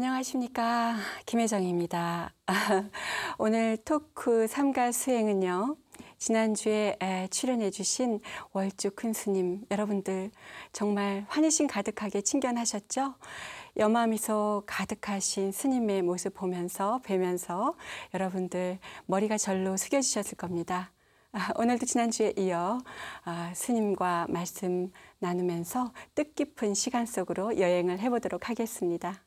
안녕하십니까. 김혜정입니다. 오늘 토크 삼가 수행은요. 지난주에 에, 출연해주신 월주 큰 스님 여러분들 정말 환희심 가득하게 친견하셨죠? 염화미소 가득하신 스님의 모습 보면서 뵈면서 여러분들 머리가 절로 숙여지셨을 겁니다. 아, 오늘도 지난주에 이어 아, 스님과 말씀 나누면서 뜻깊은 시간 속으로 여행을 해보도록 하겠습니다.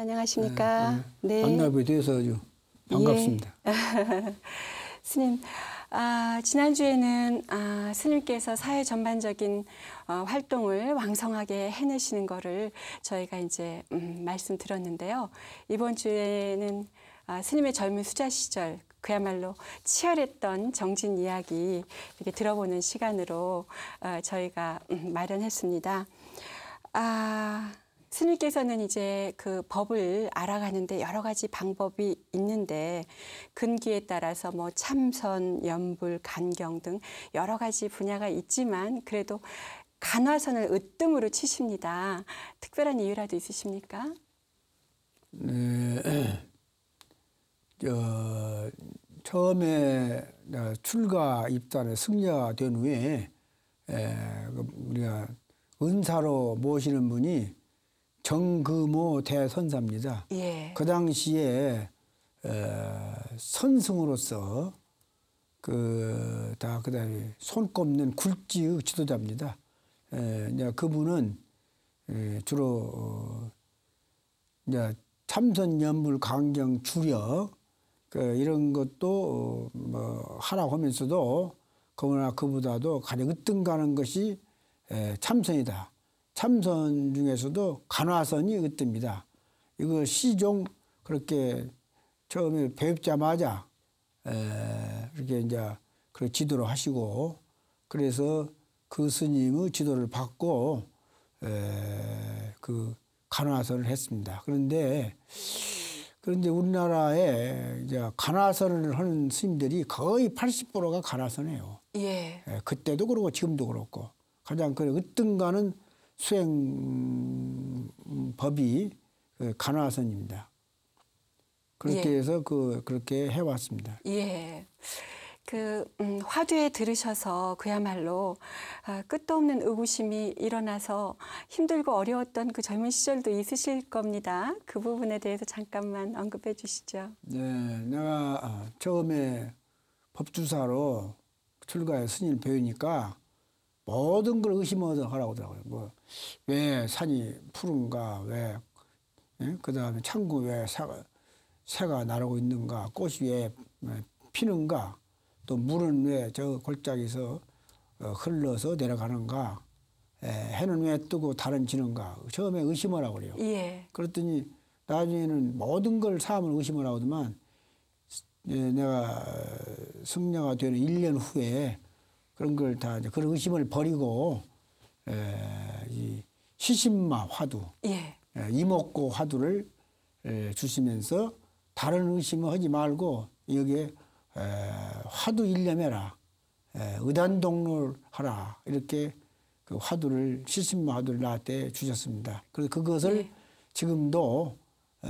안녕하십니까? 네. 만나게 돼서 아주 반갑습니다. 예. 스님, 아, 지난주에는 아, 스님께서 사회 전반적인 어, 활동을 왕성하게 해내시는 거를 저희가 이제 음, 말씀 드렸는데요. 이번 주에는 아, 스님의 젊은 수자 시절 그야말로 치열했던 정진 이야기 이렇게 들어보는 시간으로 어, 저희가 음, 마련했습니다. 아, 스님께서는 이제 그 법을 알아가는데 여러 가지 방법이 있는데 근기에 따라서 뭐 참선, 연불, 간경 등 여러 가지 분야가 있지만 그래도 간화선을 으뜸으로 치십니다. 특별한 이유라도 있으십니까? 네, 저 처음에 출가 입단에 승려가 된 후에 에, 그 우리가 은사로 모시는 분이 정금호 대선사입니다. 예. 그 당시에 에, 선승으로서 그 다 그다음에 손 꼽는 굴지의 지도자입니다. 에, 이제 그분은 에, 주로 어, 이제 참선 연불 강경 주력 그 이런 것도 어, 뭐 하라고 하면서도 그러나 그보다도 가장 으뜸가는 것이 에, 참선이다. 참선 중에서도 간화선이 으뜸이다. 이거 시종 그렇게 처음에 배웁자마자 에, 이렇게 이제 그 지도를 하시고 그래서 그 스님의 지도를 받고 에, 그 간화선을 했습니다. 그런데 그런데 우리나라에 이제 간화선을 하는 스님들이 거의 80%가 간화선이에요. 예. 예, 그때도 그렇고 지금도 그렇고 가장 그 으뜸가는 수행 법이 그 간화선입니다. 그렇게 예. 해서 그 그렇게 해왔습니다. 예. 그 음, 화두에 들으셔서 그야말로 아, 끝도 없는 의구심이 일어나서 힘들고 어려웠던 그 젊은 시절도 있으실 겁니다. 그 부분에 대해서 잠깐만 언급해 주시죠. 네, 내가 아, 처음에 법주사로 출가해 스님 배우니까 모든 걸 의심하라고 하더라고요. 뭐 왜 산이 푸른가, 왜 예? 그 다음에 창구 왜 새가, 새가 나르고 있는가, 꽃이 왜 피는가, 또 물은 왜 저 골짜기에서 어, 흘러서 내려가는가, 에, 해는 왜 뜨고 달은 지는가 처음에 의심하라고 그래요. 예. 그랬더니 나중에는 모든 걸 사람을 의심을 하거든만 예, 내가 승려가 되는 1년 후에 그런 걸다 이제 그런 의심을 버리고 에, 이 시신마 화두 예. 예, 이목고 화두를 에, 주시면서 다른 의심을 하지 말고 여기에 에, 화두 일념해라 에, 의단동로를 하라 이렇게 그 화두를 시신마 화두를 나한테 주셨습니다. 그래서 그것을 네. 지금도 에,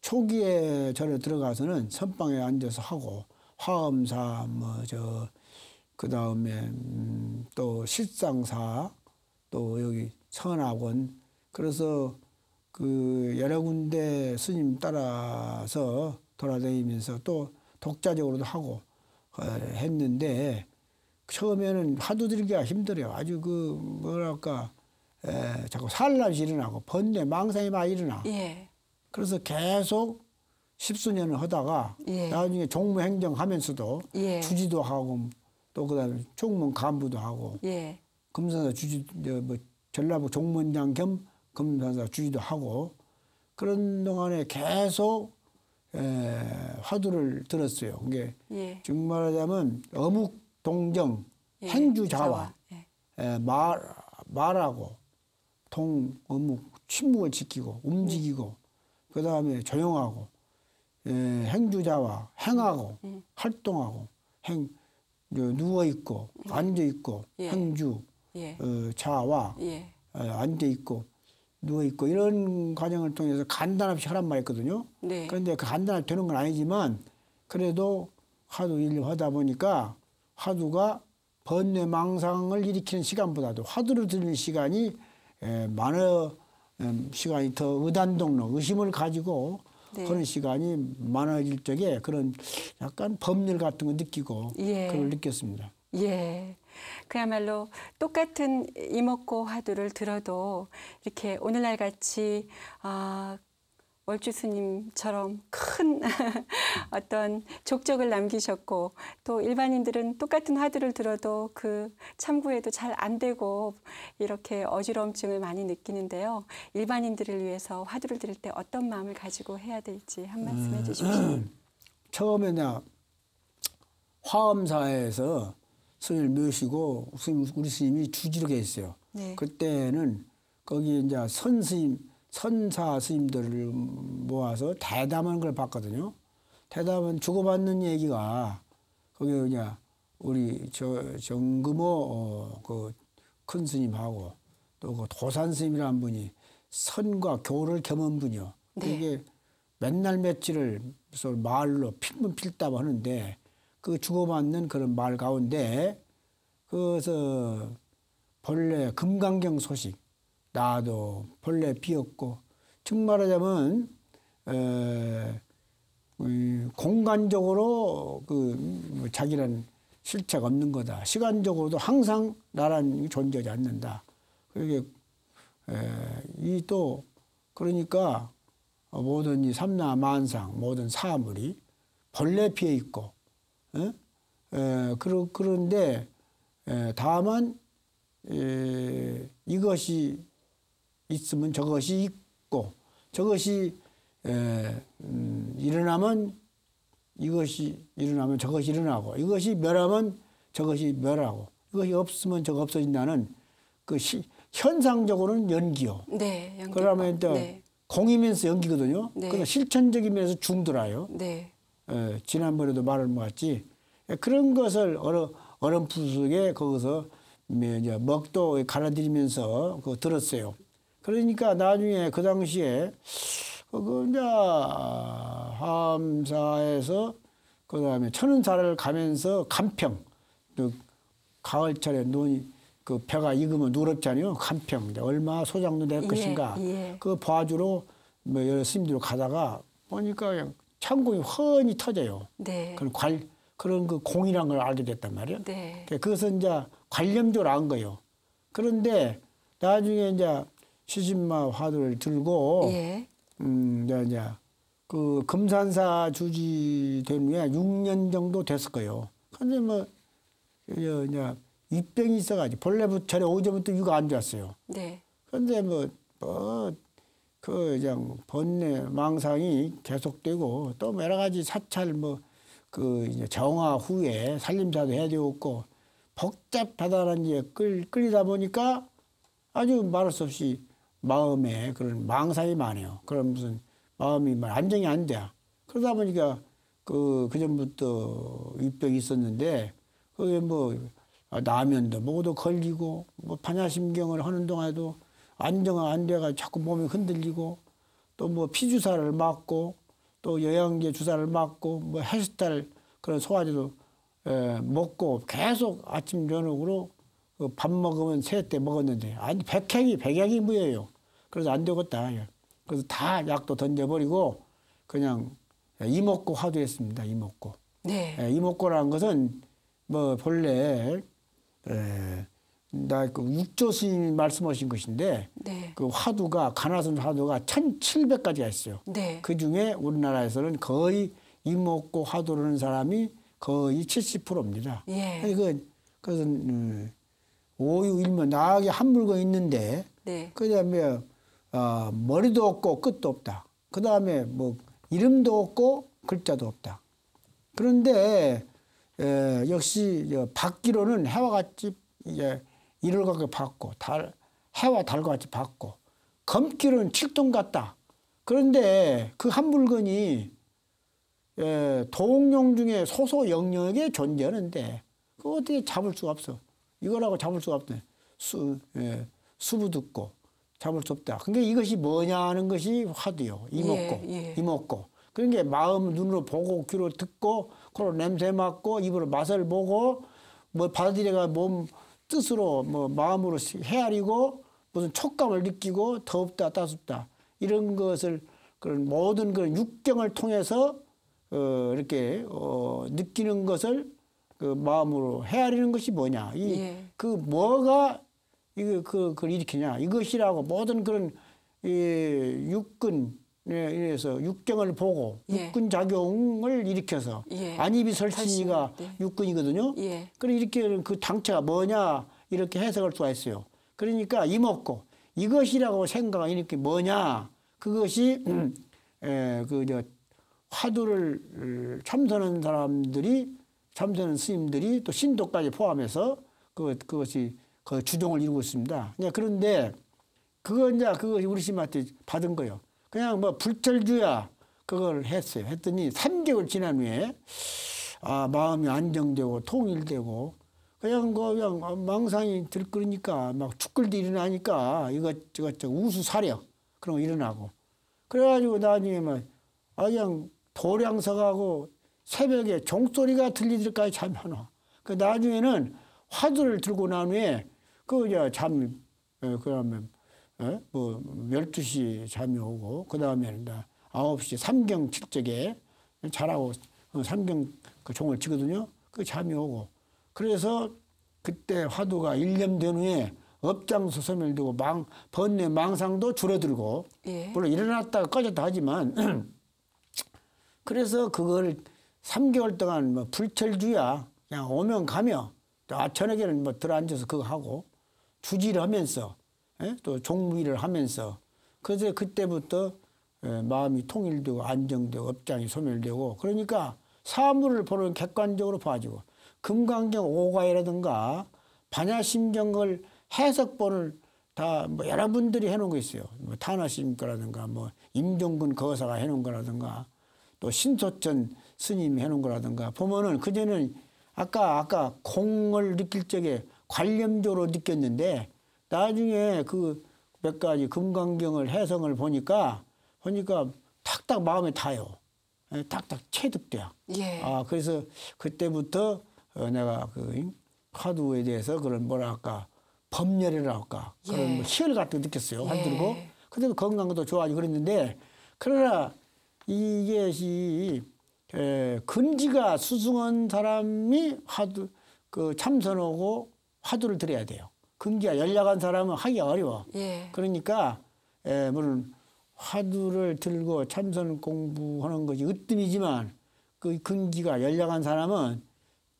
초기에 절에 들어가서는 선방에 앉아서 하고 화엄사 뭐저 그 다음에 음, 또 실상사 또 여기 선학원 그래서 그 여러 군데 스님 따라서 돌아다니면서 또 독자적으로도 하고 어, 했는데 처음에는 하도 들기가 힘들어요. 아주 그 뭐랄까 에, 자꾸 산란이 일어나고 번뇌 망상이 많이 일어나. 예. 그래서 계속 십수년을 하다가 예. 나중에 종무행정하면서도 예. 주지도 하고 또 그다음에 총무 간부도 하고 예. 금산사 주지 저뭐 전라북 종문장 겸 금산사 주지도 하고 그런 동안에 계속 에, 화두를 들었어요. 그게 예. 지금 말하자면 어묵 동정 예. 행주자와 예. 에, 말 말하고 동 어묵 침묵을 지키고 움직이고 그 다음에 조용하고 에, 행주자와 행하고 음. 활동하고 행 누워 있고 앉아 있고 예. 행주 예. 어, 자와 예. 어, 앉아 있고 누워 있고 이런 과정을 통해서 간단없이 하란 말했거든요. 네. 그런데 그 간단하게 되는 건 아니지만 그래도 하도 일을 하다 보니까 화두가 번뇌 망상을 일으키는 시간보다도 화두를 들는 시간이 에, 많은 음, 시간이 더 의단동로 의심을 가지고 네. 그런 시간이 많아질 적에 그런 약간 법률 같은 거 느끼고 예. 그걸 느꼈습니다. 예. 그야말로 똑같은 이목고 화두를 들어도 이렇게 오늘날 같이 아, 월주 스님처럼 큰 어떤 족적을 남기셨고 또 일반인들은 똑같은 화두를 들어도 그 참고에도 잘 안 되고 이렇게 어지러움증을 많이 느끼는데요. 일반인들을 위해서 화두를 들을 때 어떤 마음을 가지고 해야 될지 한 말씀 해 주십시오. 처음에 나 화엄사에서 스님을 모시고 우리 스님이 주지로 계셨어요. 네. 그때는 거기 이제 선 스님, 선사 스님들을 모아서 대담하는 걸 봤거든요. 대담은 주고받는 얘기가 거기 이제 우리 저 정금호 어, 그큰 스님하고 또 그 도산 스님이라는 분이 선과 교를 겸한 분이요. 네. 그게 맨날 며칠을 서로 말로 필문 필답 하는데 그 주고받는 그런 말 가운데 그래서 본래 금강경 소식 나도 본래 비었고 즉 말하자면 에, 이 공간적으로 그 자기란 실체가 없는 거다. 시간적으로도 항상 나란 존재하지 않는다. 그게 이 또 그러니까 모든 이 삼나 만상 모든 사물이 본래 피해 있고 에? 에, 그러, 그런데 에, 다만 에, 이것이 있으면 저것이 있고 저것이 에, 음, 일어나면 이것이 일어나면 저것이 일어나고 이것이 멸하면 저것이 멸하고 이것이 없으면 저거 없어진다는 그 시, 현상적으로는 연기요. 네. 연기법. 그러면 또 네. 공이면서 연기거든요. 네. 그러나 실천적인 면에서 중도라요. 네. 에, 지난번에도 말을 모았지. 에, 그런 것을 얼어, 얼음푸석에 거기서 뭐 이제 먹도 갈아들이면서 그거 들었어요. 그러니까 나중에 그 당시에 그거 이제 함사에서 그 다음에 천은사를 가면서 간평 또 가을철에 눈이 그 배가 익으면 누렇잖아요. 간평 얼마 소장도 될 예, 것인가. 예. 그 봐주러 뭐 여러 스님들 가다가 보니까 그냥 창공이 훤히 터져요. 네. 그런 관 그런 그 공이란 걸 알게 됐단 말이에요. 네. 그것은 이제 관념적으로 안 거예요. 그런데 나중에 이제 시신마 화두를 들고 예. 음 이제 이제 그 금산사 주지 된 후에 6년 정도 됐을 거예요. 근데 뭐 이제 이제 입병이 있어가지고 본래 부처에 오전부터 유가 안 좋았어요. 네. 근데 뭐, 뭐, 그 그냥 번뇌 망상이 계속되고 또 여러 가지 사찰 뭐 그 이제 정화 후에 살림사도 해야 되었고 복잡하다는 이제 끌 끌리다 보니까 아주 말할 수 없이 마음에 그런 망상이 많아요. 그런 무슨 마음이 막 안정이 안 돼. 그러다 보니까 그 그전부터 입병이 있었는데 그게 뭐 라면도 먹어도 걸리고 뭐 반야심경을 하는 동안에도 안정화 안 돼가 자꾸 몸이 흔들리고 또 뭐 피주사를 맞고 또 영양제 주사를 맞고 뭐 헬스타를 그런 소화제도 에, 먹고 계속 아침 저녁으로 그 밥 먹으면 세 때 먹었는데 아니 백약이 백약이 무예요. 그래서 안 되겠다. 그래서 다 약도 던져버리고 그냥 이먹고 화두했습니다. 이먹고. 네. 예, 이목고라는 것은 뭐 본래 나그 육조 스님이 말씀하신 것인데 네. 그 화두가 가나선 화두가 1,700가지가 있어요. 네. 그 중에 우리나라에서는 거의 이목고 화두를 하는 사람이 거의 70%입니다. 예. 그 그것은 음, 오유 일면 나에게 한 물건 있는데 네. 그다음에 어, 머리도 없고 끝도 없다. 그다음에 뭐 이름도 없고 글자도 없다. 그런데 에, 역시 저 받기로는 해와 같이 이제 이를 갖고 받고 달 해와 달과 같이 받고 검기로는 칠동 같다. 그런데 그 한 물건이 에, 동용 중에 소소 영역에 존재하는데 그거 어떻게 잡을 수가 없어. 이거라고 잡을 수가 없네. 수, 예, 수부 듣고 잡을 수 없다. 그러니까 이것이 뭐냐는 것이 화두요. 이목고, 예, 예. 이목고. 그런 게 마음 눈으로 보고 귀로 듣고 코로 냄새 맡고 입으로 맛을 보고 뭐 받아들여가 몸 뜻으로 뭐 마음으로 헤아리고 무슨 촉감을 느끼고 더웁다 따숩다 이런 것을 그런 모든 그런 육경을 통해서 어 이렇게 어 느끼는 것을 그 마음으로 헤아리는 것이 뭐냐 이 예. 그 뭐가 이거 그 그걸 일으키냐 이것이라고 모든 그런 이 육근 에 이래서 육경을 보고 예. 육근 작용을 일으켜서 예. 안입이 설치, 네. 육근이거든요. 예. 그래 이렇게 그 당체가 뭐냐 이렇게 해석할 수가 있어요. 그러니까 이먹고 이것이라고 생각은 이렇게 뭐냐 그것이 음, 그저 화두를 어, 참선하는 사람들이 참선하는 스님들이 또 신도까지 포함해서 그 그것이 그 주종을 이루고 있습니다. 그냥 그런데 그거 이제 그거 우리 스님한테 받은 거요. 그냥 뭐 불철주야 그걸 했어요. 했더니 3개월 지난 후에 아 마음이 안정되고 통일되고 그냥 그 그냥 망상이 들끓으니까 막 축글도 일어나니까 이것저것 저 우수 사려 그런 거 일어나고 그래가지고 나중에 막 아 그냥 도량서가고 새벽에 종소리가 들리들까지 잠이 안 와. 그 나중에는 화두를 들고 난 후에 그 이제 잠이 에, 그다음에 에? 뭐 12시 잠이 오고 그다음에는 나 9시 삼경 칠적에 잘하고 어, 삼경 그 종을 치거든요. 그 잠이 오고 그래서 그때 화두가 일념된 후에 업장소 소멸되고 망 번뇌 망상도 줄어들고 예. 물론 일어났다가 꺼졌다 하지만 그래서 그걸 3개월 동안 뭐 불철주야 그냥 오면 가며 또 아, 저녁에는 뭐 들어앉아서 그거 하고 주지를 하면서 예? 또 종무일을 하면서 그래서 그때부터 예, 마음이 통일되고 안정되고 업장이 소멸되고 그러니까 사물을 보는 객관적으로 봐주고 금강경 오가이라든가 반야심경을 해석본을 다 뭐 여러분들이 해놓은 거 있어요. 뭐 탄화심 거라든가 뭐 임종근 거사가 해놓은 거라든가 또 신소천 스님이 해놓은 거라든가 보면은 그전에는 아까 아까 공을 느낄 적에 관념적으로 느꼈는데 나중에 그 몇 가지 금강경을 해석을 보니까 보니까 탁탁 마음에 타요. 예, 탁탁 체득돼요. 예. 아 그래서 그때부터 어, 내가 그 화두에 대해서 그런 뭐랄까 법렬이랄까 그런 예. 뭐 희열 같은 거 느꼈어요. 예. 할 들고 그때도 건강도 좋아지고 그랬는데 그러나 이것이 에, 근지가 수승한 사람이 화두 그 참선하고 화두를 들어야 돼요. 근기가 연약한 사람은 하기 어려워. 예. 그러니까 에, 물론 화두를 들고 참선 공부하는 것이 으뜸이지만 그 근기가 연약한 사람은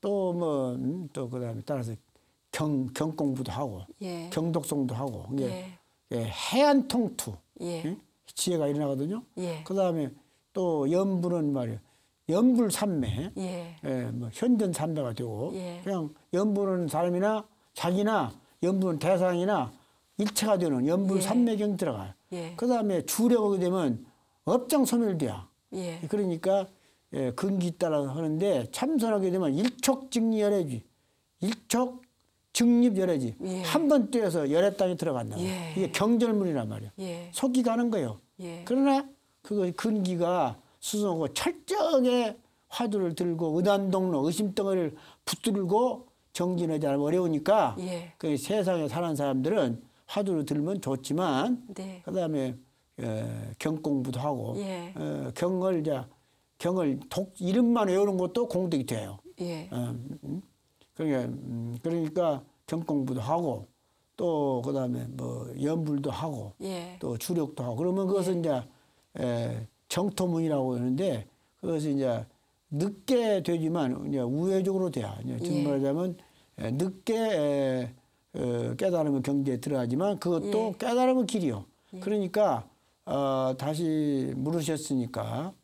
또 뭐 또 그다음에 따라서 경, 경 공부도 하고 예. 경독성도 하고 이게 예. 예, 해안 통투 예. 응? 지혜가 일어나거든요. 예. 그 다음에 또 연불은 말이에요. 연불 삼매, 예. 예, 뭐 현전 삼매가 되고 예. 그냥 연불은 사람이나 자기나 연불은 대상이나 일체가 되는 연불 예. 삼매경 들어가요. 예. 그 다음에 주력 오게 되면 업장 소멸돼야. 예. 그러니까 예, 근기 따라 하는데 참선하게 되면 일촉증리 열애지, 일촉 증립 열애지. 예. 한번 뛰어서 열애 땅에 들어간다. 예. 이게 경절물이란 말이야. 예. 속기 가는 거예요. 예. 그러나 그거 근기가 수성하고 철저하게 화두를 들고 의단동로 의심덩어리를 붙들고 정진하지 않으면 어려우니까 예. 그 세상에 사는 사람들은 화두를 들면 좋지만 네. 그다음에 에, 경 공부도 하고 예. 어, 경을 이제 경을 독 이름만 외우는 것도 공덕이 돼요. 예. 어, 음. 그러니까 음, 그러니까 경 공부도 하고 또 그다음에 뭐 연불도 하고 예. 또 주력도 하고 그러면 그것은 이제 에, 정토문이라고 하는데 그것이 이제 늦게 되지만 이제 우회적으로 돼야 이제 예. 즉 말하자면 에, 늦게 에, 어, 깨달으면 경지에 들어가지만 그것도 예. 깨달으면 길이요. 그러니까 어, 다시 물으셨으니까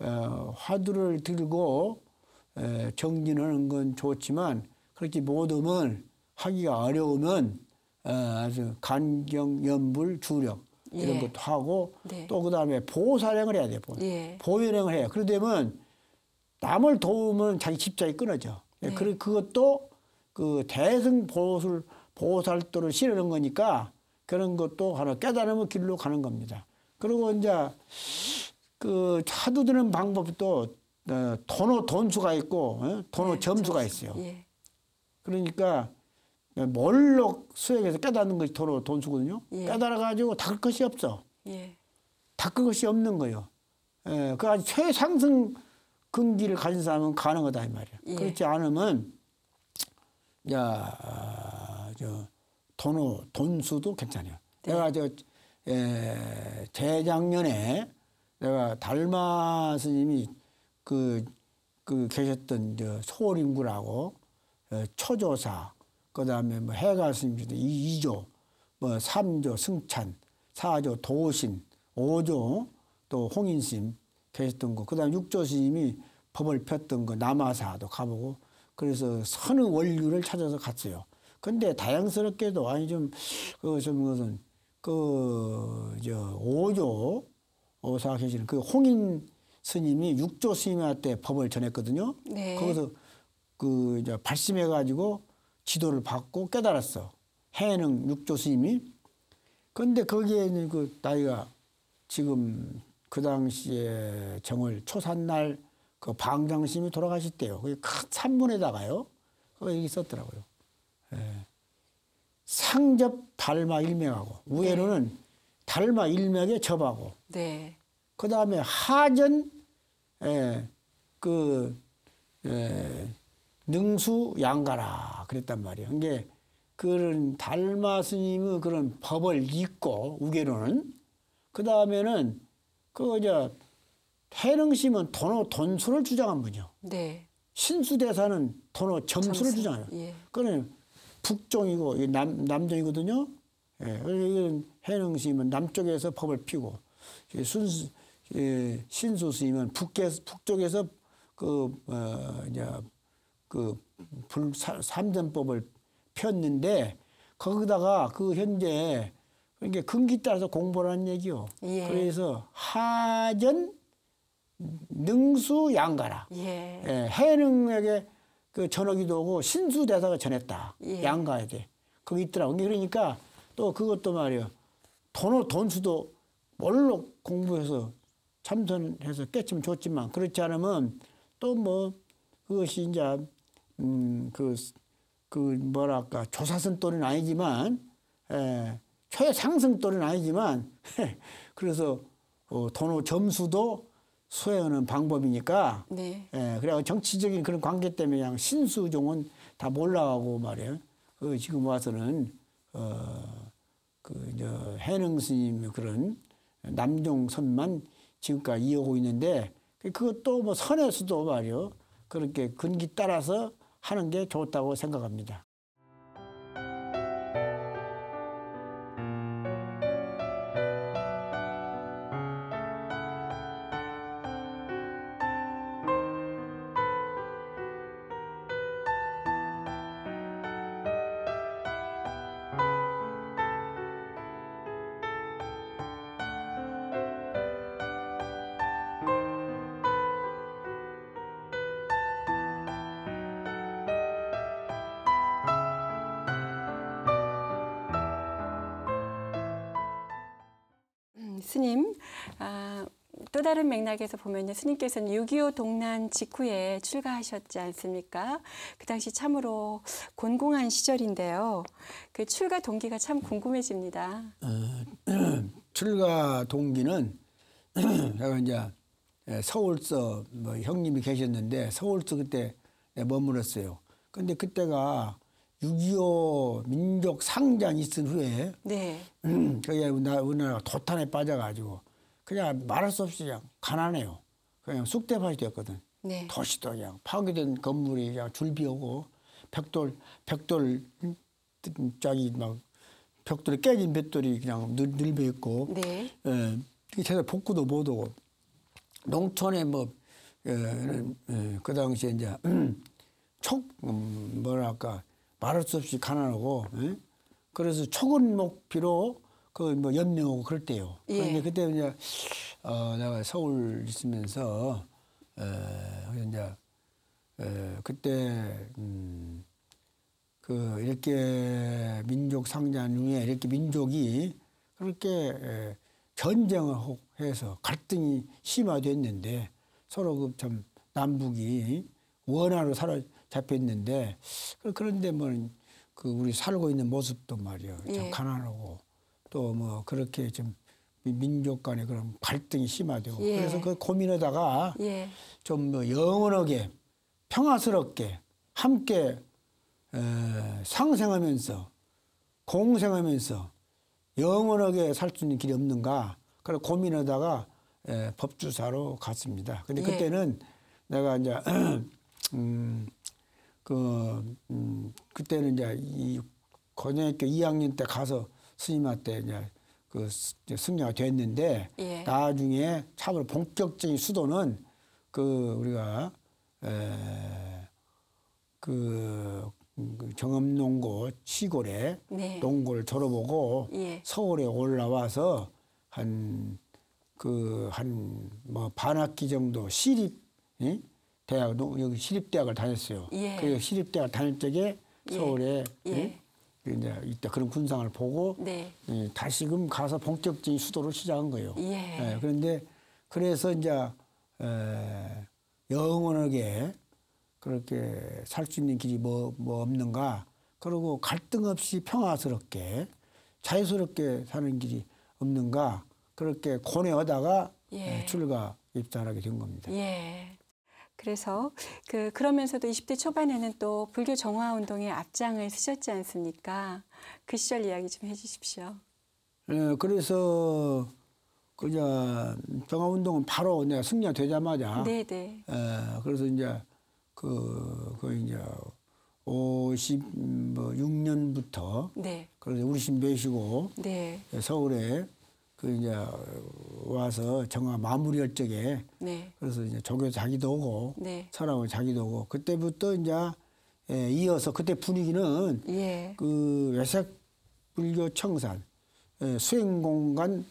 어, 화두를 들고 에, 정진하는 건 좋지만 그렇게 못하면 하기가 어려우면 어, 아주 간경, 연불, 주력 이런 예. 것도 하고 네. 또 그다음에 보살행을 해야 돼요. 보- 예. 해요. 그러되면 남을 도우면 자기 집착이 끊어져. 네. 그 그것도 그 대승 보살 보살도를 실으는 거니까 그런 것도 하나 깨달으면 길로 가는 겁니다. 그리고 이제 그 차도 드는 방법도 어, 돈호 돈수가 있고 어? 돈호 예, 점수가 점수. 있어요. 예. 그러니까 뭘로 수행해서 깨닫는 것이 돈호 돈수거든요. 예. 깨달아 가지고 닦을 것이 없어. 예. 닦을 것이 없는 거예요. 예, 그 아주 최상승 근기를 가진 사람은 가능하다 이 말이야. 예. 그렇지 않으면 야, 아, 저 돈호 돈수도 괜찮아요. 네. 내가 저 에, 재작년에 내가 달마 스님이 그, 그 계셨던 저 소림구라고 어, 초조사 그 다음에 뭐 해가 스님도 이 2조 뭐 3조 승찬 4조 도신 5조 또 홍인 스님 계셨던 거 그 다음에 6조 스님이 법을 폈던 거 남아사도 가보고 그래서 선의 원류를 찾아서 갔어요. 근데 다양스럽게도 아니 좀 그좀 것은 그저 5조 오사 계시는 그 홍인 스님이 육조 스님한테 법을 전했거든요. 네. 거기서 그 이제 발심해 가지고 지도를 받고 깨달았어. 해능 육조 스님이. 근데 거기에 있는 그 나이가 지금 그 당시에 정월 초산날 그 방장심이 돌아가셨대요. 거기 큰 산문에다가요. 거기 있었더라고요. 예. 상접 달마 일명하고 우에로는 달마 일명에 접하고 네. 그 다음에 하전, 에, 그, 에, 능수 양가라 그랬단 말이에요. 그게 그런 달마 스님의 그런 법을 읽고 우계로는 그 다음에는 그 이제 해능심은 돈호 돈수를 주장한 분이요. 네. 신수대사는 돈호 점수를 점수. 주장해요. 예. 그는 북종이고 남 남종이거든요. 예, 이건 해능스님은 남쪽에서 법을 피고 이 순수 예, 신수 스님은 북계 북쪽에서 그 어, 이제 그 불 삼전법을 폈는데 거기다가 그 현재 그러니까 근기 따라서 공부를 하는 얘기요. 예. 그래서 하전 능수 양가라. 예. 예, 해능에게 그 전하기도 하고 신수 대사가 전했다. 예. 양가야 돼. 거기 있더라고. 그러니까 또 그것도 말이야. 돈을 돈수도 뭘로 공부해서 참선해서 깨치면 좋지만 그렇지 않으면 또 뭐 그것이 이제 음그 그 뭐랄까 조사선 또는 아니지만 에, 최상승 또는 아니지만 그래서 어, 돈의 점수도 수행하는 방법이니까 네. 예, 그래 정치적인 그런 관계 때문에 그냥 신수종은 다 몰라가고 말이에요. 그 지금 와서는 어그 이제 해능 스님 그런 남종 선만 지금까지 이어오고 있는데 그것도 뭐 선에서도 말이요 그렇게 근기 따라서 하는 게 좋다고 생각합니다. 맥락에서 보면요. 스님께서는 6.25 동란 직후에 출가하셨지 않습니까? 그 당시 참으로 곤공한 시절인데요. 그 출가 동기가 참 궁금해집니다. 출가 동기는 제가 이제 서울서 뭐 형님이 계셨는데 서울서 그때 머물었어요. 근데 그때가 6.25 민족 상장 있은 후에 네. 그게 우리나라- 도탄에 빠져가지고 그냥 말할 수 없이 그냥 가난해요. 그냥 쑥대밭이 되었거든. 네. 도시도 그냥 파괴된 건물이 그냥 줄비오고 벽돌 벽돌 음, 짝이 막 벽돌에 깨진 벽돌이 그냥 늘, 늘벼 있고 네. 예, 제대로 복구도 못 오고 농촌에 뭐그 당시에 이제 촉 음, 뭐랄까 말할 수 없이 가난하고 예? 그래서 촉은 목피로 그 뭐 연명하고 그럴 때요. 예. 그런데 그때 이제 어 내가 서울 있으면서 에 이제 에 그때 음. 그 이렇게 민족 상잔 후에 이렇게 민족이 그렇게 에, 전쟁을 혹 해서 갈등이 심화됐는데 서로 그 참 남북이 원화로 사로잡혔는데 그- 그런데 뭐 그 우리 살고 있는 모습도 말이야 참 예. 가난하고 또 뭐 그렇게 좀 민- 민족 간의 그런 갈등이 심화되고 예. 그래서 그 고민하다가 예. 좀뭐 영원하게 평화스럽게 함께 에, 상생하면서 공생하면서 영원하게 살 수 있는 길이 없는가 그래 고민하다가 에, 법주사로 갔습니다. 근데 예. 그때는 내가 이제 음, 그 음, 그때는 이제 이 고등학교 2학년 때 가서 스님한테 이제 그 승려가 됐는데 예. 나중에 참으로 본격적인 수도는 그 우리가 에, 그, 그 정읍농고 시골에 네. 농고를 졸업하고 예. 서울에 올라와서 한 그 한 뭐 반학기 정도 시립 예? 대학 농- 여기 시립 대학을 다녔어요. 예. 그 시립 대학 다닐 적에 예. 서울에 예. 예? 그 이제 이때 그런 군상을 보고 네. 예, 다시금 가서 본격적인 수도를 시작한 거예요. 예. 그런데 그래서 이제 에, 영원하게 그렇게 살 수 있는 길이 뭐, 뭐 없는가? 그리고 갈등 없이 평화스럽게 자유스럽게 사는 길이 없는가? 그렇게 고뇌하다가 예. 에, 출가 입단하게 된 겁니다. 예. 그래서 그 그러면서도 20대 초반에는 또 불교 정화 운동의 앞장을 쓰셨지 않습니까? 그 시절 이야기 좀 해주십시오. 에, 그래서 그저 정화 운동은 바로 내가 승려 되자마자 네, 네, 에, 그래서 이제 그, 그 이제 56년부터 네, 그래서 우리 신 매시고 네, 서울에 그 이제 와서 정화 마무리할 적에 네, 그래서 이제 조교 자기도 오고 네, 사람을 자기도 오고 그때부터 이제 에, 이어서 그때 분위기는 예, 그 외색 불교 청산 에, 수행 공간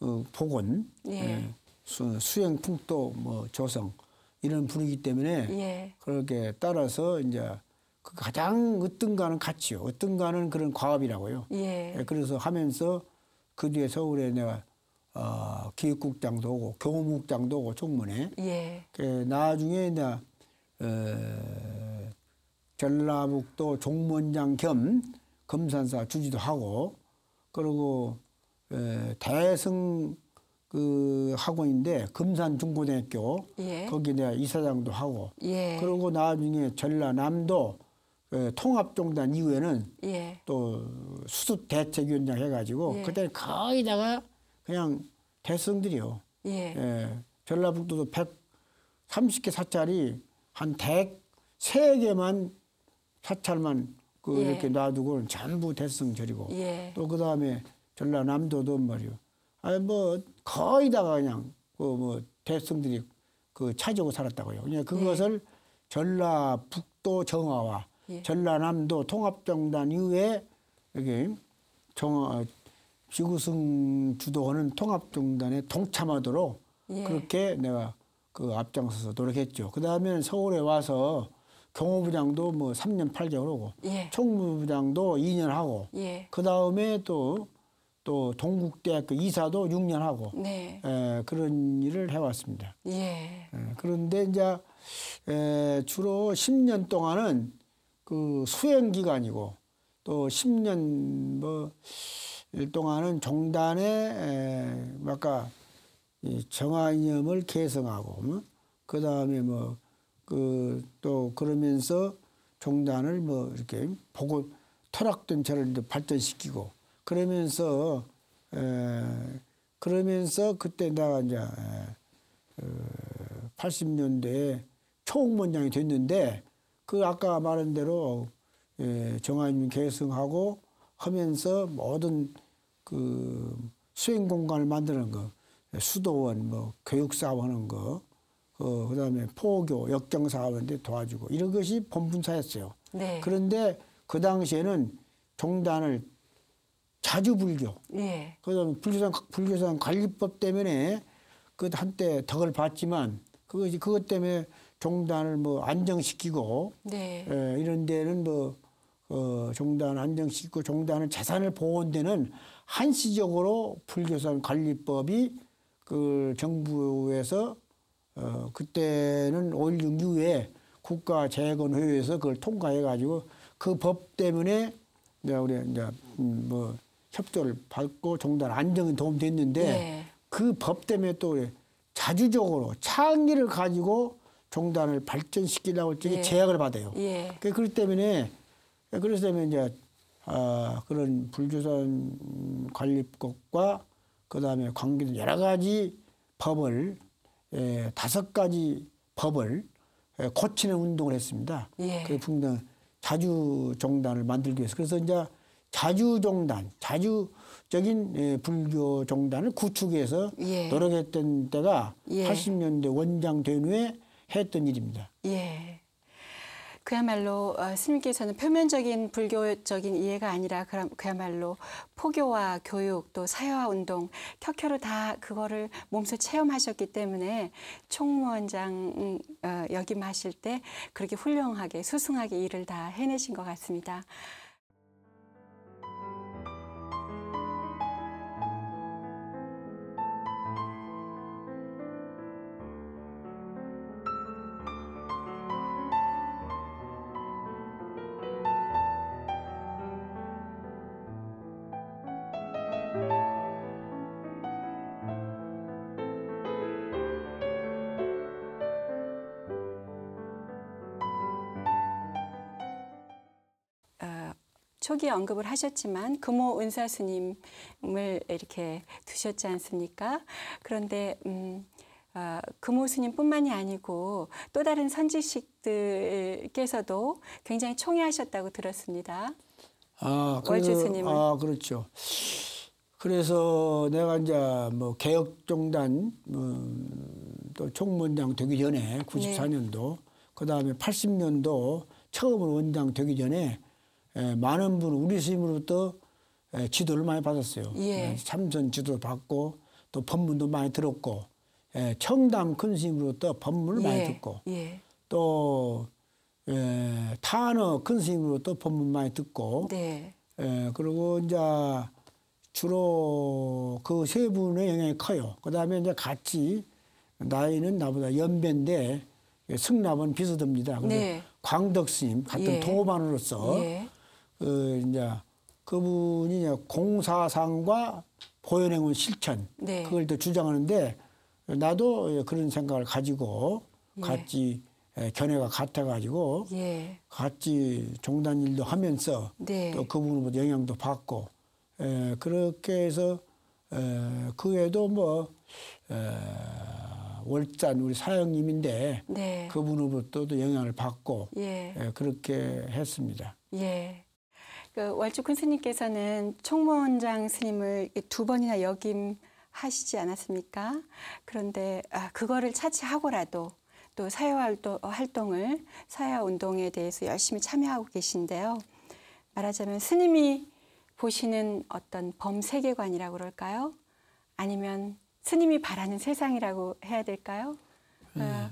어, 복원 예. 에, 수, 수행 풍도 뭐 조성 이런 분위기 때문에 예, 그렇게 따라서 이제 그 가장 어떤가는 같이요. 어떤가는 그런 과업이라고요. 예, 예, 그래서 하면서 그 뒤에 서울에 내가 어, 기획국장도 오고 교무국장도 오고 총무에 예, 그 나중에 이제 어, 전라북도 종무원장 겸 검산사 주지도 하고 그리고 에, 대승 그 학원인데 금산 중고등학교 예, 거기 내가 이사장도 하고 예, 그리고 나중에 전라남도 에, 통합종단 이후에는 예, 또 수습 대책위원장 해가지고 예. 그때 거의 다가 그냥 대성들이요. 예, 예, 전라북도도 130개 사찰이 한 103개만 사찰만 그 예. 이렇게 놔두고는 전부 대성절이고 예, 또그 다음에 전라남도도 말이요. 아니 뭐 거의 다가 그냥 그 뭐 대성들이 그 차지하고 살았다고요. 그냥 그것을 전라북도 정화와 예. 전라남도 통합정단 이후에 여기 정화 지구승 주도하는 통합정단에 동참하도록 예. 그렇게 내가 그 앞장서서 노력했죠. 그 다음에 서울에 와서 경호부장도 뭐 3년 8개월 하고 예, 총무부장도 2년 하고 예, 그 다음에 또 또 동국대학교 이사도 6년 하고 네. 에, 그런 일을 해왔습니다. 예. 예, 그런데 이제 에, 주로 10년 동안은 그 수행 기간이고 또 10년 뭐 일 동안은 종단에 에, 아까 이 정화 이념을 개성하고 그 다음에 뭐 그 또 그러면서 종단을 뭐 이렇게 보고 절을 이제 발전시키고 그러면서 에, 그러면서 그때 내가 이제 에, 80년대에 초홍문장이 됐는데 그 아까 말한 대로 예, 정화님 계승하고 하면서 모든 그 수행 공간을 만드는 거 수도원 뭐 교육 사업하는 거 어, 그다음에 포교 역경 사업하는데 도와주고 이런 것이 본분사였어요. 네. 그런데 그 당시에는 종단을 자주 불교 예. 그다음에 불교산 불교산 관리법 때문에 그 한때 덕을 봤지만 그것이 그것 때문에 종단을 뭐 안정시키고 네. 에, 이런 데는 뭐 어, 종단 안정시키고 종단을 재산을 보호하는 한시적으로 불교산 관리법이 그 정부에서 어, 그때는 5.16 이후에 국가 재건 회의에서 그걸 통과해 가지고 그 법 때문에 이제 우리 이제 음, 뭐 협조를 받고 종단 안정에 도움됐는데 예. 그법 때문에 또 자주적으로 창의를 가지고 종단을 발전시키려고 할 적에 예. 제약을 받아요. 예. 그 그렇기 때문에 그래서 때문에 이제 아 그런 불교산 관리법과 그다음에 관계된 여러 가지 법을 에, 다섯 가지 법을 에, 고치는 운동을 했습니다. 예. 그 분당 자주 종단을 만들기 위해서 그래서 이제 자주 종단, 자주적인 에, 불교 종단을 구축해서 예. 노력했던 때가 예. 80년대 원장 된 후에 했던 일입니다. 예. 그야말로 어, 스님께서는 표면적인 불교적인 이해가 아니라 그야말로 포교와 교육 또 사회화 운동 켜켜로 다 그거를 몸소 체험하셨기 때문에 총무원장 음, 어, 역임하실 때 그렇게 훌륭하게 수승하게 일을 다 해내신 것 같습니다. 초기에 언급을 하셨지만 금호 은사 스님을 이렇게 두셨지 않습니까? 그런데 음, 어, 금호 스님뿐만이 아니고 또 다른 선지식들께서도 굉장히 총애하셨다고 들었습니다. 아, 월주 스님을. 아, 그렇죠. 그래서 내가 이제 뭐 개혁종단 뭐, 또 총무원장 되기 전에 94년도 그 다음에 80년도 처음으로 원장 되기 전에 에, 많은 분 우리 스님으로부터 에, 지도를 많이 받았어요. 예. 에, 참선 지도 받고 또 법문도 많이 들었고 에, 청담 큰 스님으로부터 법문을 많이 예, 듣고 예, 또 에, 탄어 큰 스님으로부터 법문 많이 듣고 네, 예, 그리고 이제 주로 그 세 분의 영향이 커요. 그 다음에 이제 같이 나이는 나보다 연배인데 승납은 비슷합니다. 근데 네. 광덕 스님 같은 예. 동업안으로서 예, 그 이제 그분이 이제 공사상과 보현행원 실천 네. 그걸 또 주장하는데 나도 그런 생각을 가지고 예. 같이 예, 견해가 같아가지고 예, 같이 종단 일도 하면서 네. 또 그분으로부터 영향도 받고 에, 그렇게 해서 에, 그 외에도 뭐 에, 월산 우리 사형님인데 네, 그분으로부터도 영향을 받고 예. 에, 그렇게 했습니다. 예. 그 월주큰 스님께서는 총무원장 스님을 두 번이나 역임 하시지 않았습니까? 그런데 아, 그거를 차치하고라도 또 사회화 활동- 활동을 사회화 운동에 대해서 열심히 참여하고 계신데요. 말하자면 스님이 보시는 어떤 범세계관이라고 그럴까요? 아니면 스님이 바라는 세상이라고 해야 될까요? 아,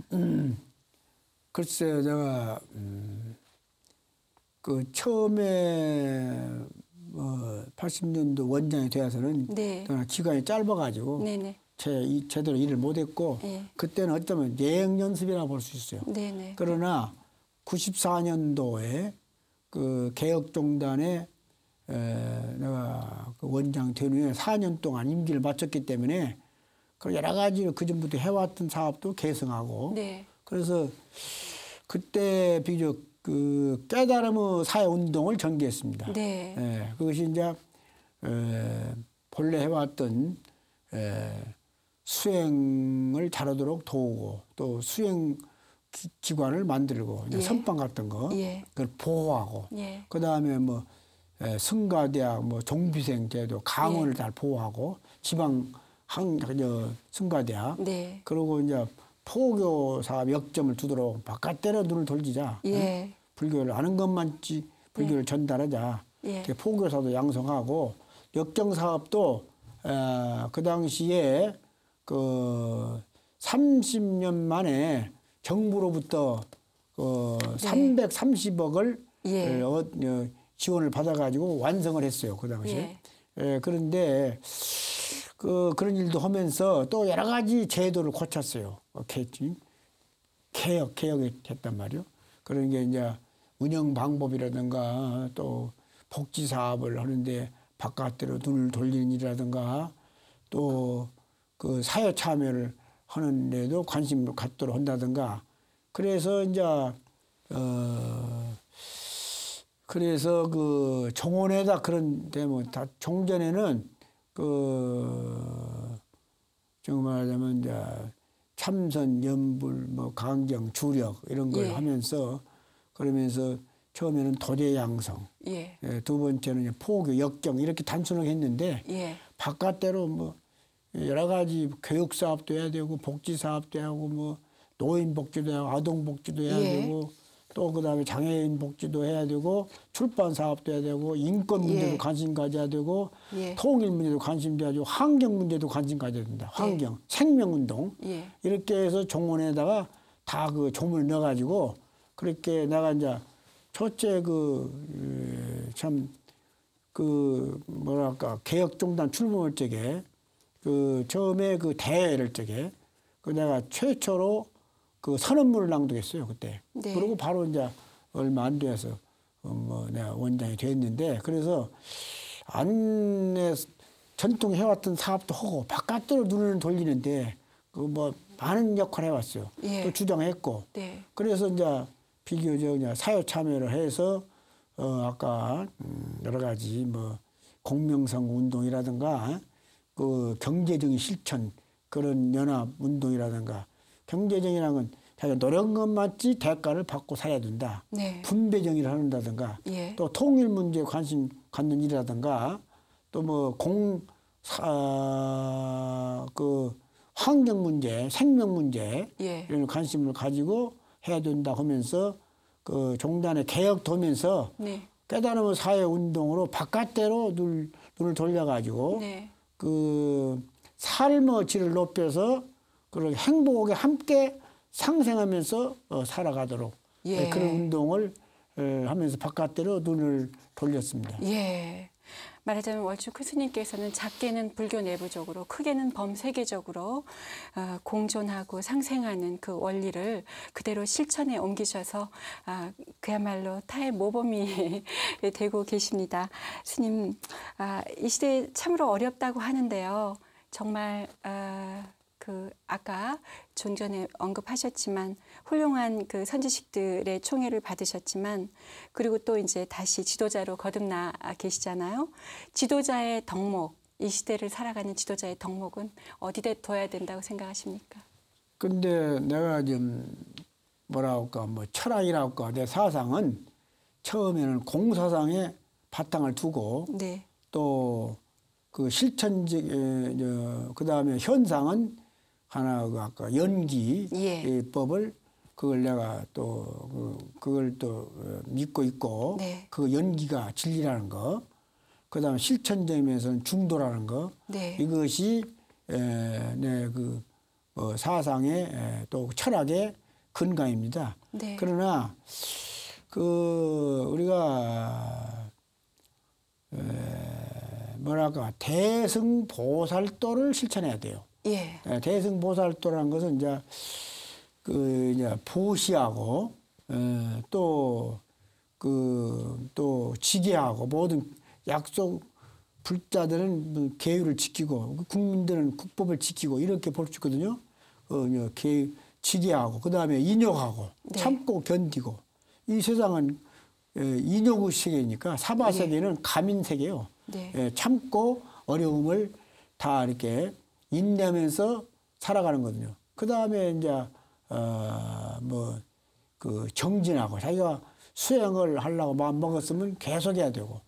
글쎄요, 제가 음, 그 처음에 어, 80년도 원장이 되어서는 네. 기간이 짧아가지고 네네. 제 이, 제대로 일을 못했고 예. 그때는 어쩌면 예행 연습이라 볼 수 있어요. 네네. 그러나 94년도에 그 개혁종단에 에, 내가 그 원장 된 후에 4년 동안 임기를 마쳤기 때문에 그 여러 가지 그 전부터 해왔던 사업도 개성하고 네. 그래서 그때 비교적 그 깨달음의 사회 운동을 전개했습니다. 네. 예, 그것이 이제 에, 본래 해왔던 에, 수행을 잘하도록 도우고 또 수행 기, 기관을 만들고 예. 선방 같은 거 예. 그걸 보호하고 예. 그 다음에 뭐 에, 승가대학 뭐 종비생 제도 강원을 예. 잘 보호하고 지방 항저 승가대학 네. 그리고 이제 포교 사업 역점을 두도록 바깥대로 눈을 돌리자. 예. 불교를 아는 것만지 불교를 전달하자. 예. 포교사도 양성하고 역경 사업도 어, 그 당시에 그 30년 만에 정부로부터 그 네. 330억을 예. 어, 어, 지원을 받아가지고 완성을 했어요 그 당시에. 예, 그런데 그 그런 일도 하면서 또 여러 가지 제도를 고쳤어요. 어, 개, 개혁 개혁했단 말이요. 그런 게 이제 운영 방법이라든가 또 복지 사업을 하는데 바깥으로 눈을 돌리는 일이라든가 또 그 사회 참여를 하는데도 관심을 갖도록 한다든가 그래서 이제 어 그래서 그 종원에다 그런 데뭐 다 종전에는 그 정말 말하자면 이제 참선, 연불, 뭐 강경, 주력 이런 걸 예. 하면서 그러면서 처음에는 도제 양성, 예. 예, 두 번째는 포교, 역경 이렇게 단순하게 했는데 예. 바깥대로 뭐 여러 가지 교육 사업도 해야 되고 복지 사업도 하고 뭐 노인 복지도 하고 아동 복지도 해야 예. 되고 또 그다음에 장애인 복지도 해야 되고 출판 사업도 해야 되고 인권 문제도 예. 관심 가져야 되고 예. 통일 문제도 관심 가져야 되고 환경 문제도 관심 가져야 된다. 환경, 생명 운동 예. 이렇게 해서 종원에다가 다 그 조문을 넣어가지고 그렇게 내가 이제 첫째 그참그 뭐랄까 개혁 종단 출범할 적에 그 처음에 그 대회를 적에 그 내가 최초로 그 선언문을 낭독했어요 그때. 네. 그리고 바로 이제 얼마 안 돼서 어, 뭐 내가 원장이 됐는데 그래서 안에 전통 해왔던 사업도 하고 바깥으로 눈을 돌리는데 그 뭐 많은 역할을 해왔어요. 예. 또 주장했고 네. 그래서 이제 비교적 이제 사회 참여를 해서 어 아까 음 여러 가지 뭐 공명성 운동이라든가 그 경제적인 실천 그런 연합 운동이라든가 경제적이라는 건 자기가 노력한 것 맞지 대가를 받고 살아야 된다. 네. 분배 정의를 한다든가 예. 또 통일 문제에 관심 갖는 일이라든가 또 뭐 공 사 그 환경 문제, 생명 문제 예. 이런 관심을 가지고 해야 된다 하면서 그 종단의 개혁 도면서 네. 깨달음의 사회 운동으로 바깥대로 눈, 눈을 돌려가지고 네. 그 삶의 질을 높여서 그런 행복에 함께 상생하면서 어, 살아가도록 예. 그런 운동을 어, 하면서 바깥대로 눈을 돌렸습니다. 예. 말하자면 월주 크스님께서는 작게는 불교 내부적으로 크게는 범세계적으로 어, 공존하고 상생하는 그 원리를 그대로 실천에 옮기셔서 아, 그야말로 타의 모범이 되고 계십니다. 스님, 아, 이 시대에 참으로 어렵다고 하는데요. 정말 아, 그 아까 좀 전에 언급하셨지만 훌륭한 그 선지식들의 총애를 받으셨지만 그리고 또 이제 다시 지도자로 거듭나 계시잖아요. 지도자의 덕목 이 시대를 살아가는 지도자의 덕목은 어디에 둬야 된다고 생각하십니까? 근데 내가 좀 뭐라 할까 뭐 철학이라 할까 내 사상은 처음에는 공사상에 바탕을 두고 네, 또그 실천적 그 다음에 현상은 하나 그 아까 연기 예. 법을 그걸 내가 또 그, 그걸 또 어, 믿고 있고 네. 그 연기가 진리라는 거 그다음에 실천점에서는 중도라는 거 네, 이것이 내그 어, 사상의 에, 또 철학의 근간입니다. 네, 그러나 그 우리가 에, 뭐랄까 대승보살도를 실천해야 돼요. 예. 예, 대승보살도라는 것은 이제 그 이제 보시하고 어, 또그 또 지계하고 모든 약속 불자들은 뭐 계율을 지키고 국민들은 국법을 지키고 이렇게 볼 수 있거든요. 어, 계 지계하고 그 다음에 인욕하고 네. 참고 견디고 이 세상은 예, 인욕의 세계니까 사바 세계는 가민 세계요. 네. 예, 참고 어려움을 다 이렇게 인내하면서 살아가는 거거든요. 그 다음에 이제 어 뭐 그 정진하고 자기가 수행을 하려고 마음 먹었으면 계속 해야 되고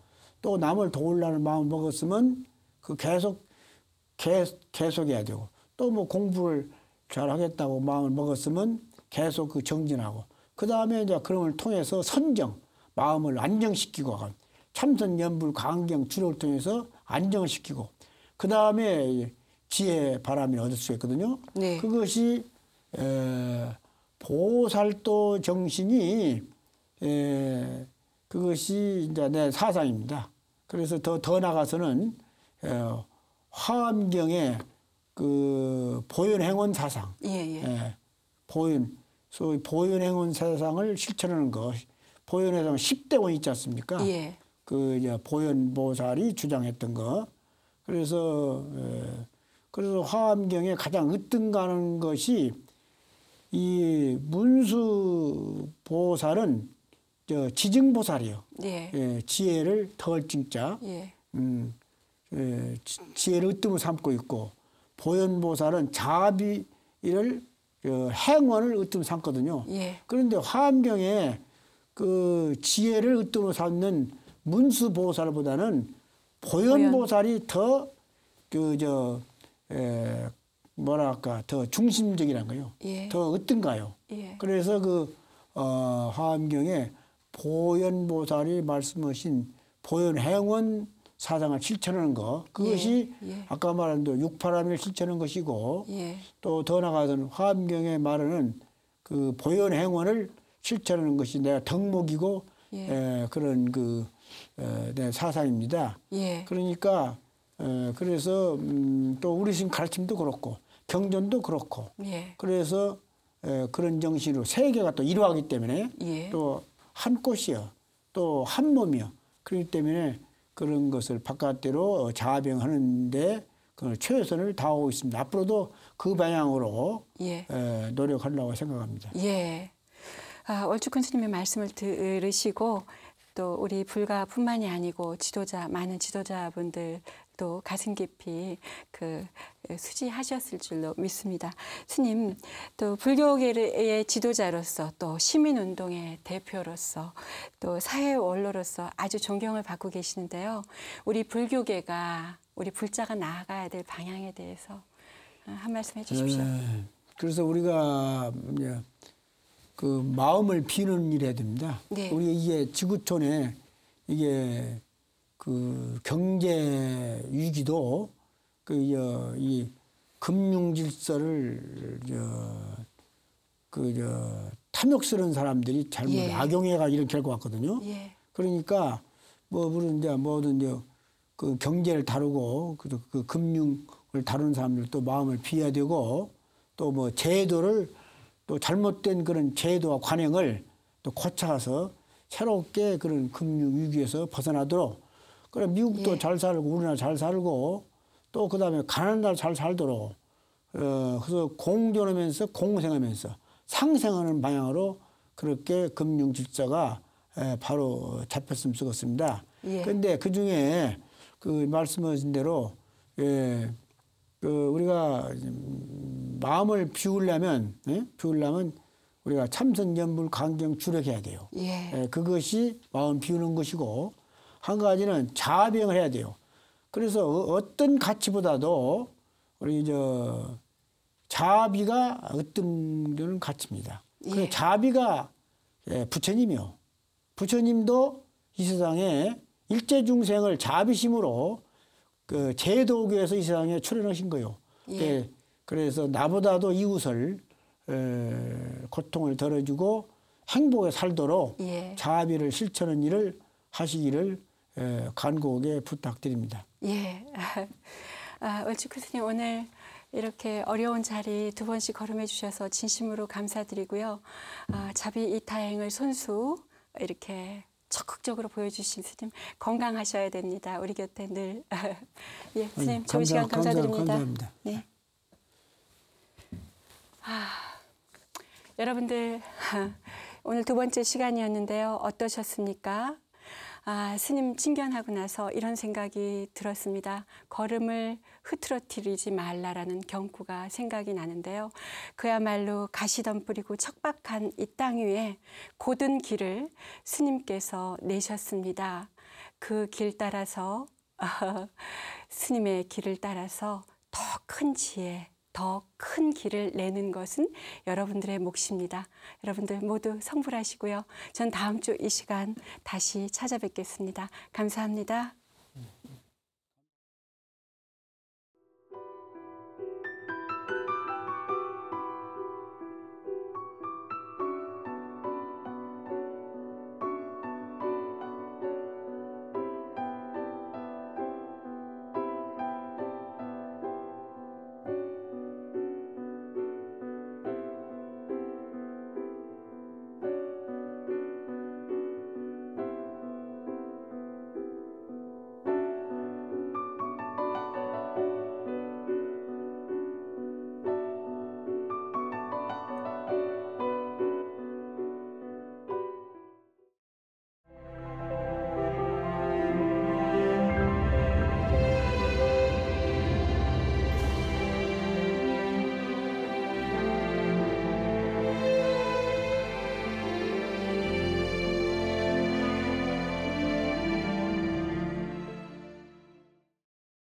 또 남을 도우려는 마음 먹었으면 그 계속 계, 계속 해야 되고 또 뭐 공부를 잘 하겠다고 마음을 먹었으면 계속 그 정진하고 그 다음에 이제 그런 걸 통해서 선정 마음을 안정시키고 참선 연불 강경 주력을 통해서 안정시키고 그 다음에 지혜 바람을 얻을 수 있거든요. 네. 그것이 에, 보살도 정신이 에, 그것이 이제 내 사상입니다. 그래서 더 더 나가서는 에, 화엄경의 그 보현 행원 사상, 예, 예. 예, 보현, 소위 보현 행원 사상을 실천하는 것, 보현 행원 10대 원 있지 않습니까? 예. 그 이제 보현 보살이 주장했던 거. 그래서 에, 그래서 화엄경에 가장 으뜸가는 것이 이 문수 보살은 저 지증 보살이요. 예. 예, 지혜를 덜 찡자, 예. 음, 예, 지- 지혜를 으뜸을 삼고 있고 보현 보살은 자비를 어, 행원을 으뜸 삼거든요. 예. 그런데 화엄경에 그 지혜를 으뜸으로 삼는 문수 보살보다는 보현 보살이 더 그 저 뭐랄까 더 중심적이란 거요. 예. 더 어떤가요? 예. 그래서 그 어, 화엄경에 보현보살이 말씀하신 보현행원 사상을 실천하는 것 그것이 예, 예. 아까 말한 대로 육파람을 실천하는 것이고 예. 또더 나가서는 화엄경에 말하는 그 보현행원을 실천하는 것이 내가 덕목이고 예. 에, 그런 그 에, 내 사상입니다. 예. 그러니까 에, 그래서 음, 또 우리 지금 가르침도 그렇고 경전도 그렇고 예. 그래서 에, 그런 정신으로 세계가 또 일화하기 때문에 예. 또한 꽃이요 또 한 몸이요 그렇기 때문에 그런 것을 바깥대로 자병하는데 그 최선을 다하고 있습니다. 앞으로도 그 방향으로 예. 에, 노력하려고 생각합니다. 예. 아, 얼추큰 스님의 말씀을 들으시고 또 우리 불가뿐만이 아니고 지도자 많은 지도자분들 도 가슴 깊이 그 수지하셨을 줄로 믿습니다. 스님 또 불교계의 지도자로서 또 시민운동의 대표로서 또 사회 원로로서 아주 존경을 받고 계시는데요. 우리 불교계가 우리 불자가 나아가야 될 방향에 대해서 한 말씀 해주십시오. 에, 그래서 우리가 그 마음을 비는 일 해야 됩니다. 네. 우리 이게 지구촌에 이게 그 경제 위기도 그이 금융 질서를 저그저 탐욕스러운 사람들이 잘못 예. 악용해가 이런 결과 왔거든요. 예. 그러니까 뭐 물론 이제 뭐든 이제 그 경제를 다루고 그, 그 금융을 다루는 사람들도 마음을 비해야 되고 또 뭐 제도를 또 잘못된 그런 제도와 관행을 또 고쳐서 새롭게 그런 금융 위기에서 벗어나도록 그래 미국도 예. 잘 살고 우리나라 잘 살고 또 그다음에 가난한 나라 잘 살도록 어 그래서 공존하면서 공생하면서 상생하는 방향으로 그렇게 금융 질서가 에, 바로 잡혔으면 좋겠습니다. 예. 그런데 그 중에 그 말씀하신 대로 예, 그 우리가 음, 마음을 비우려면 예? 비우려면 우리가 참선 연불 강경 주력해야 돼요. 예. 예, 그것이 마음 비우는 것이고 한 가지는 자병을 해야 돼요. 그래서 어- 어떤 가치보다도 우리 저 자비가 어떤 가치입니다. 그 예. 자비가 예, 부처님이요. 부처님도 이 세상에 일제 중생을 자비심으로 그 제도교에서 이 세상에 출현하신 거요. 예. 예, 그래서 나보다도 이웃을 에, 고통을 덜어주고 행복에 살도록 예. 자비를 실천하는 일을 하시기를 에, 간곡에 부탁드립니다. 예. 아, 월주크 스님 오늘 이렇게 어려운 자리 두 번씩 걸음해 주셔서 진심으로 감사드리고요. 아, 자비 이타행을 손수 이렇게 적극적으로 보여주신 스님 건강하셔야 됩니다. 우리 곁에 늘. 예, 스님 음, 좋은 감사- 시간 감사- 감사드립니다. 감사합니다. 네. 아, 여러분들 오늘 두 번째 시간이었는데요. 어떠셨습니까? 아, 스님 친견하고 나서 이런 생각이 들었습니다. 걸음을 흐트러뜨리지 말라라는 경구가 생각이 나는데요. 그야말로 가시덤 뿌리고 척박한 이 땅 위에 고든 길을 스님께서 내셨습니다. 그 길 따라서 스님의 길을 따라서 더 큰 지혜, 더 큰 길을 내는 것은 여러분들의 몫입니다. 여러분들 모두 성불하시고요. 전 다음 주 이 시간 다시 찾아뵙겠습니다. 감사합니다.